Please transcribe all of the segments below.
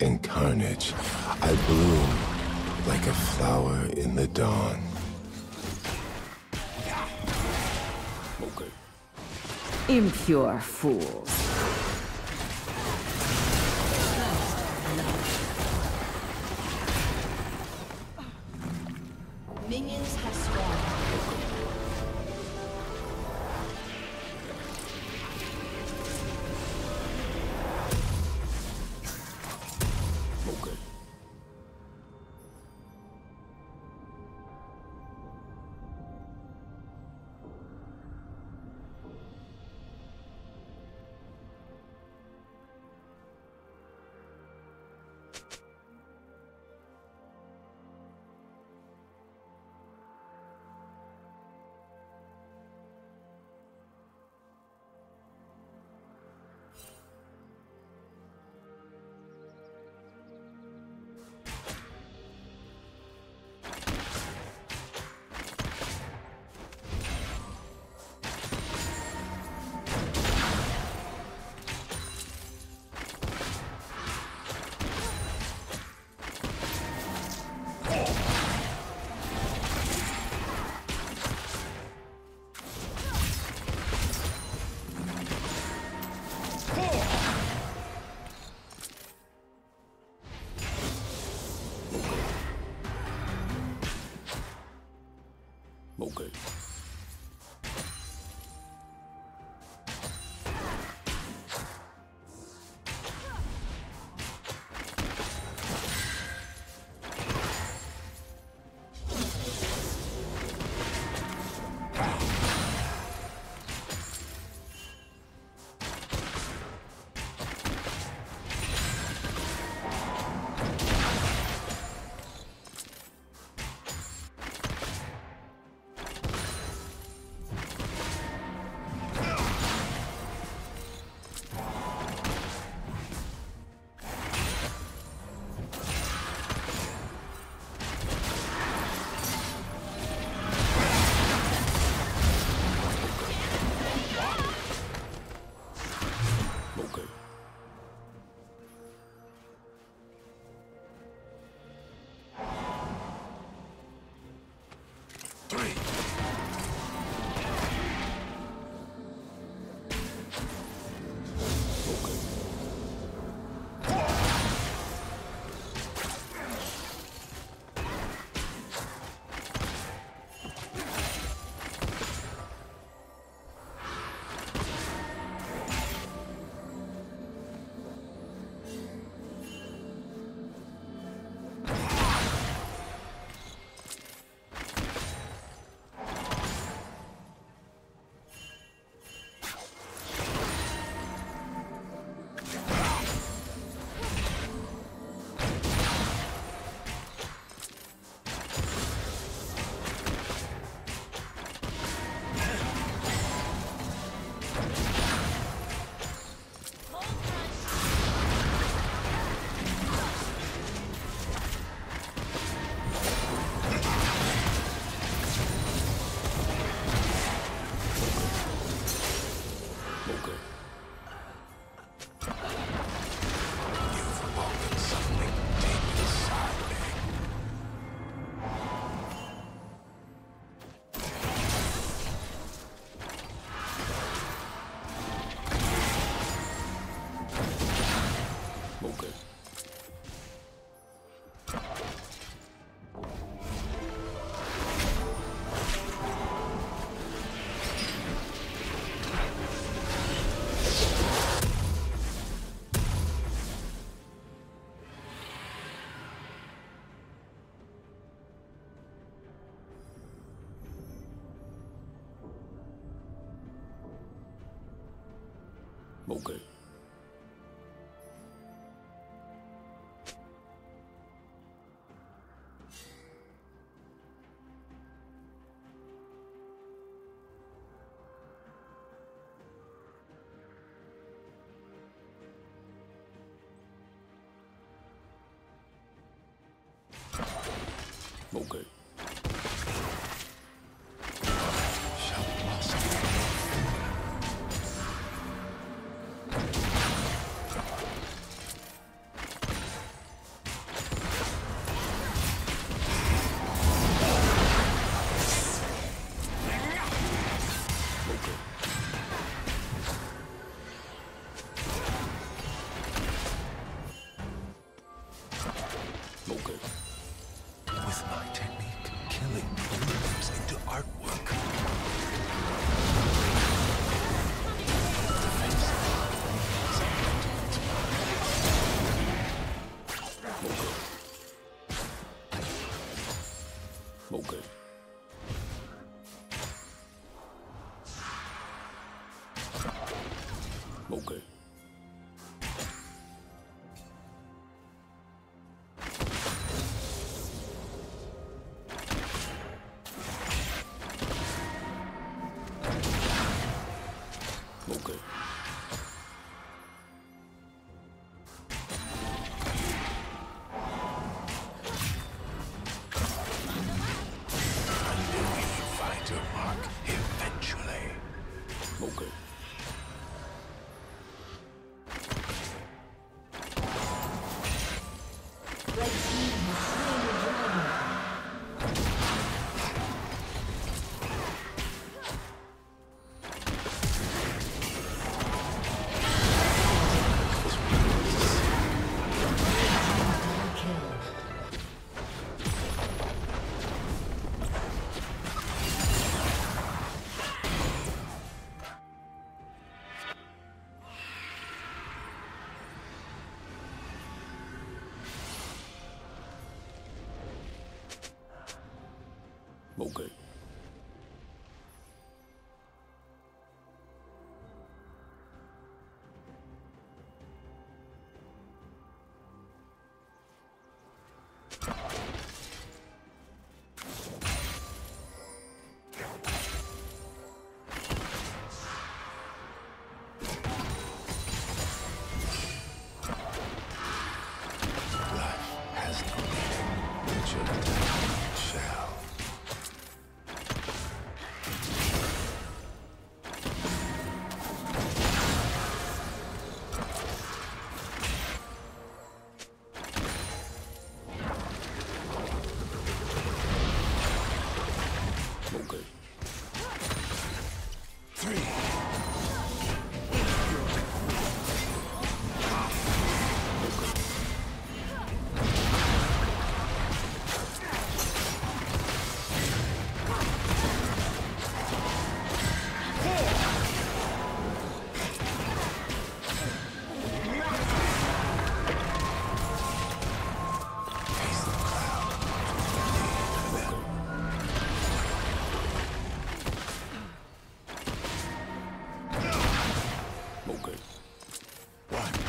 In carnage, I bloom like a flower in the dawn. Impure fools. Okay. Okay. Okay. Shall Okay. One.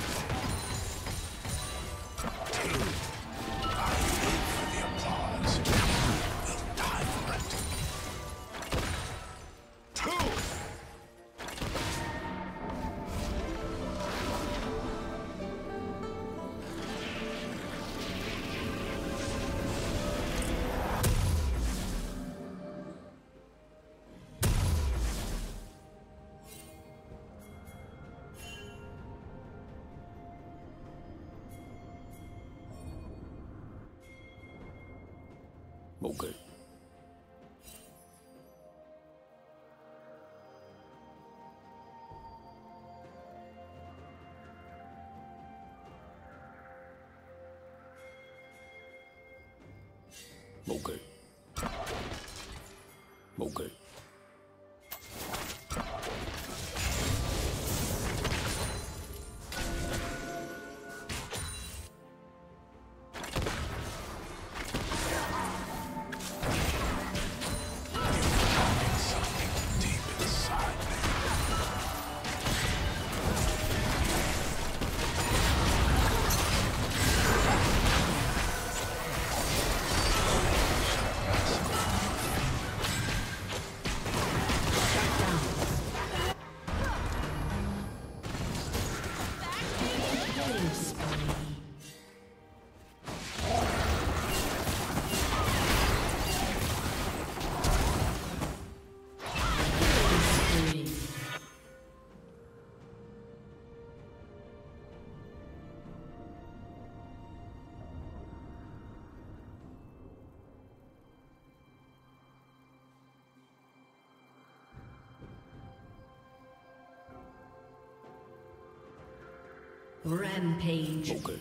Okay. Okay. Something Rampage. Okay.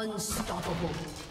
Unstoppable.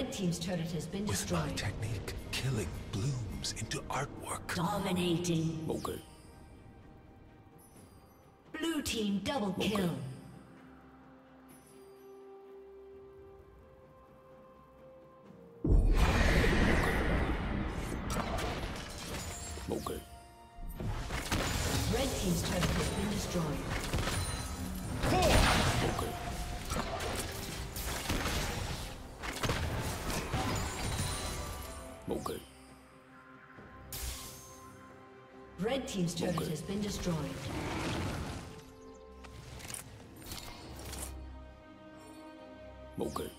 Red Team's turret has been With destroyed. With my technique, killing blooms into artwork. Dominating. Okay. Blue Team double okay. kill. team's turret okay. has been destroyed. Okay.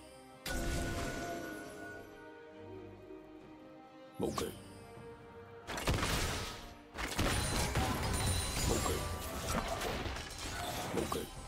Okay. Okay. Okay.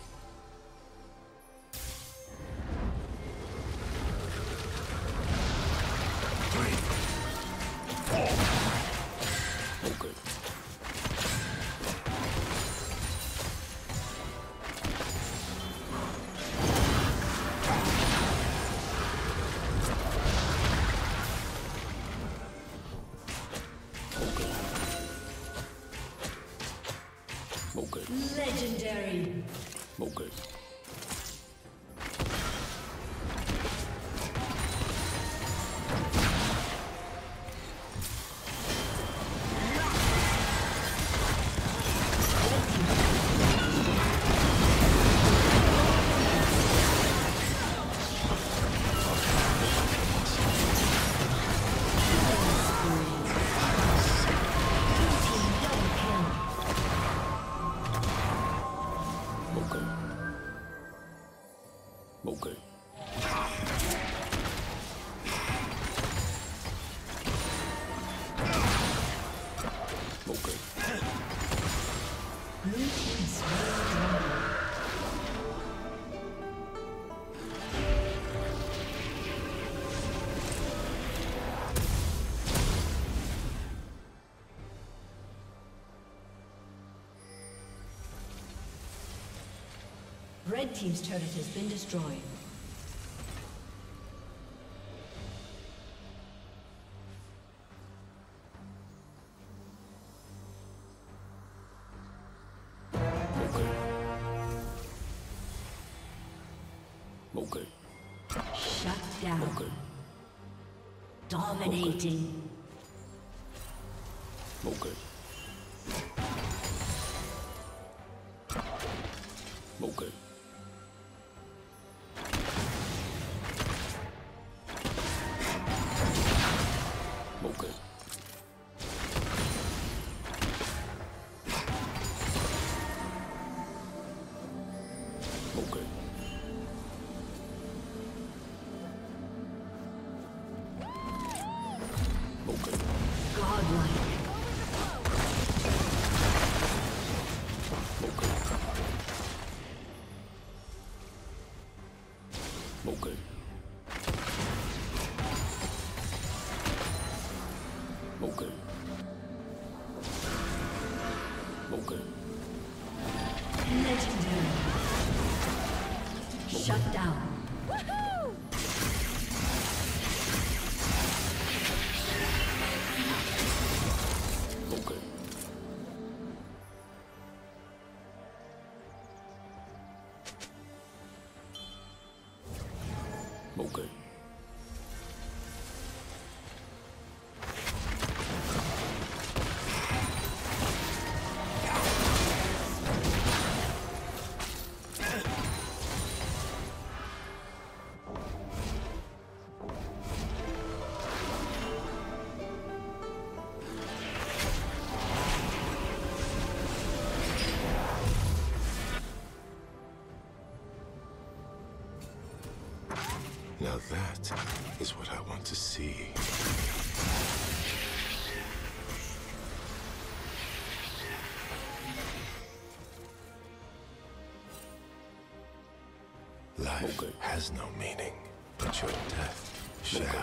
Red team's turret has been destroyed. Ok. Ok. Shut down. Ok. Dominating. Ok. That is what I want to see. Life Okay. has no meaning, but your death shall.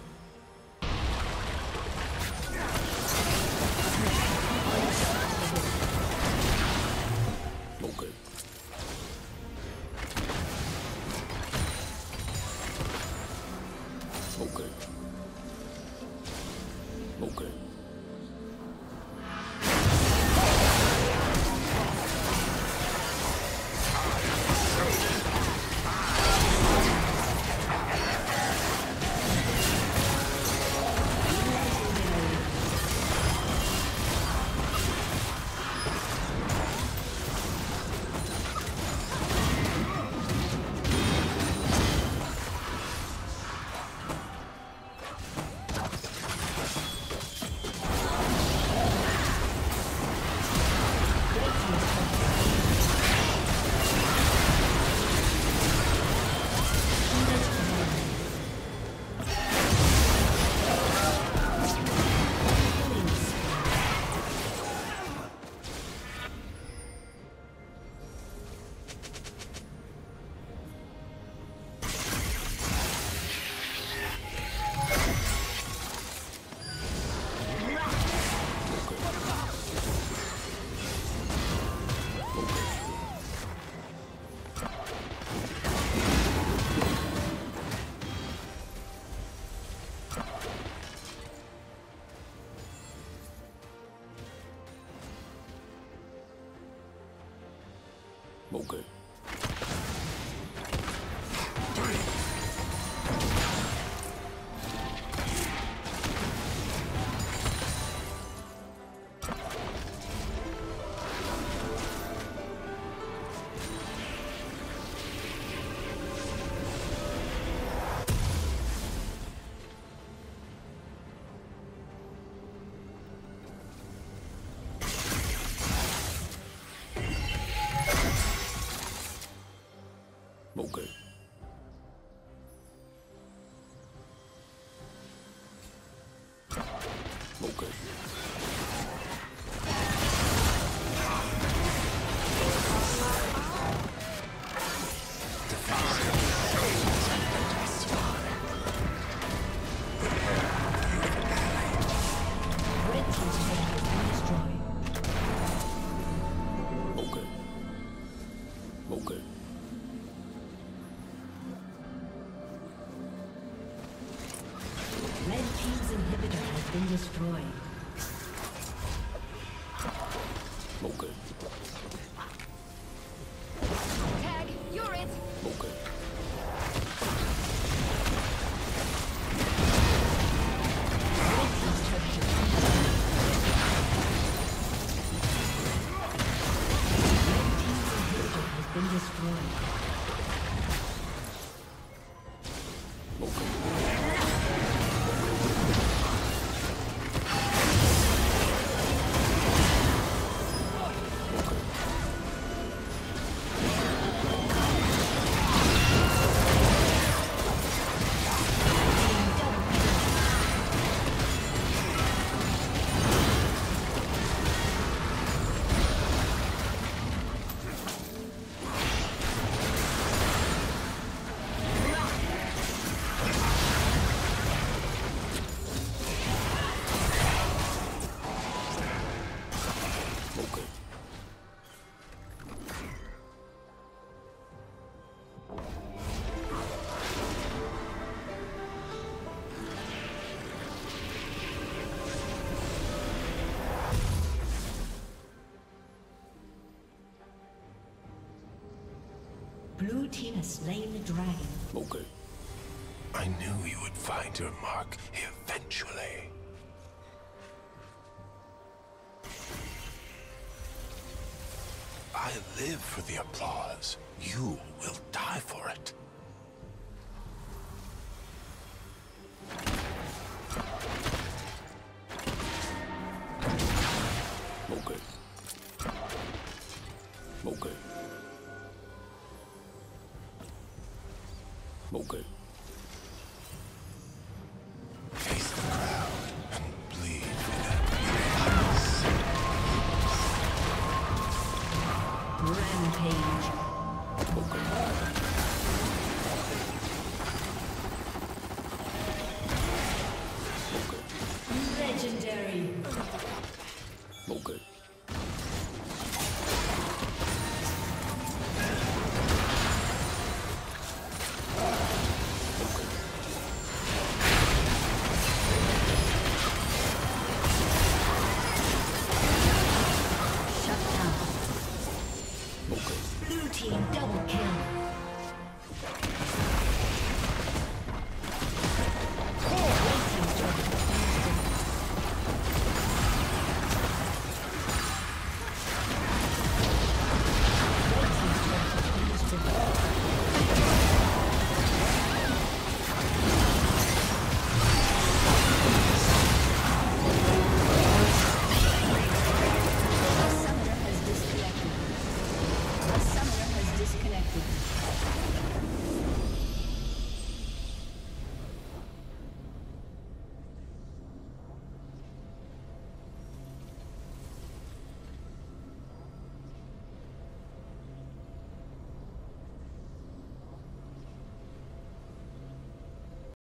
冇计 team has slain the dragon. Smoker. I knew you would find your mark eventually. I live for the applause. You will die for it. Smoker. 没给。